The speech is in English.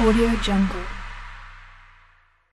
Audio Jungle.